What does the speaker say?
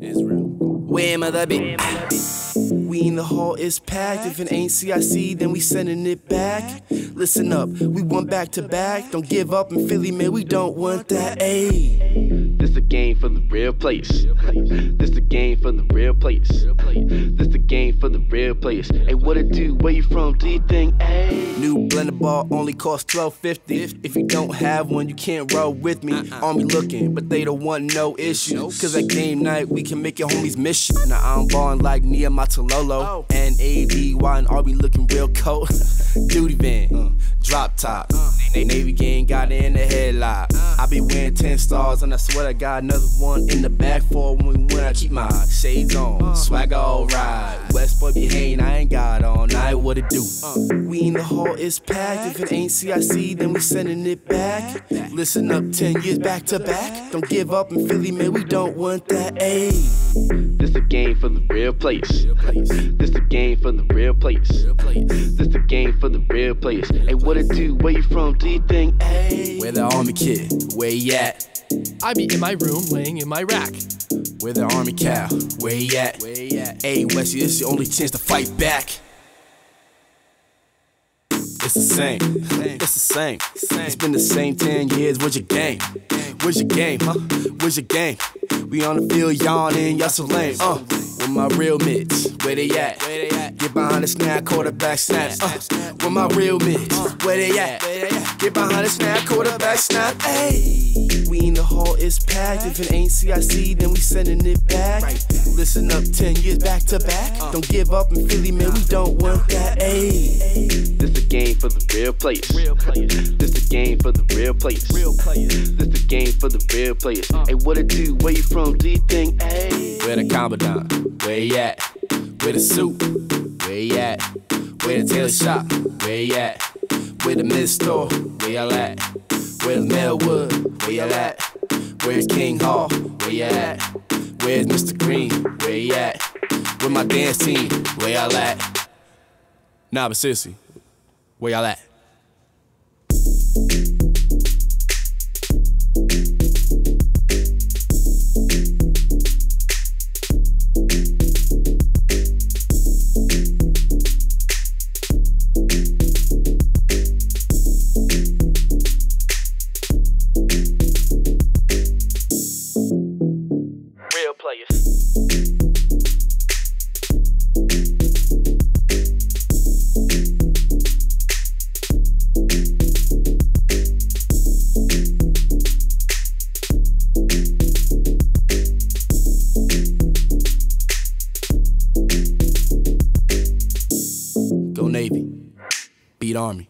Israel. Where mother be? We in the hall is packed. If it ain't CIC, then we sending it back. Listen up, we want back to back. Don't give up in Philly, man. We don't want that. Ayy. This a game for the real place. This a game for the real place. This the game for the real place. Hey, what it do? Where you from? Do you think? Hey. New blender ball only costs twelve fifty. If you don't have one, you can't roll with me. Uh-uh. Army looking, but they don't want no issue. Cause at game night, we can make your homies mission. Now I'm ballin' like Nia Matalolo. Oh. And ABY and RB looking real cold. Duty van, uh. drop top. Uh. Navy gang got it in the headlock. Uh. I be wearing 10 stars, and I swear I got another one in the back for when we win. I keep my shades on, uh. swagger all right. West boy be hating, I ain't got all night. What it do? Uh. We in the hall is packed. If it ain't CIC, then we sending it back. Listen up, 10 years back to back. Don't give up in Philly, man. We don't want that. Ayy. This a game for the real place. This the game for the real place. This the game for the real place. Hey, what it do? Where you from? Do you think? Hey. Where the army kid? Where he at? I be in my room, laying in my rack. Where the army cow? Where he at? Where he at? Hey, Wesley, this is your only chance to fight back. It's the same. It's the same. It's been the same 10 years. Where's your game? Where's your game, huh? Where's your game? We on the field yawning, y'all so lame. Uh, with my real mids, where they at? Get behind the snap, quarterback snap. Uh, with my real mids, where they at? Get behind the snap, quarterback snap. Hey, we in the hall it's packed. If it ain't CIC, then we sending it back. Listen up, 10 years back to back. Don't give up in Philly, man. We don't want for the real players. This a game for the real players. Real players. This a game for the real place. Hey, what it do? Where you from? Do you think? Hey. Where the Commandant? Where he at? Where the suit? Where he at? Where the tailor shop? Where he at? Where the mid store? Where y'all at? Where's Melwood? Where y'all at? Where's King Hall? Where y'all at? Where's Mr. Green? Where he at? With my dance team? Where y'all at? Nah, but seriously, where y'all at? Go Navy. Beat Army.